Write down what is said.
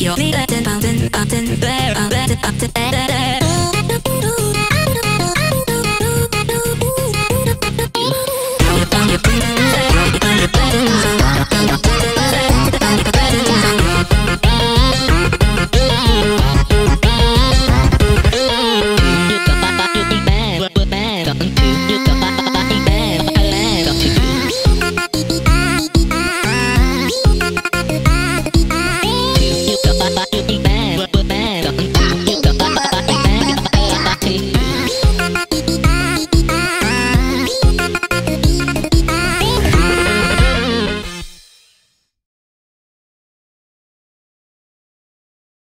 You're better than bouncing, up bad up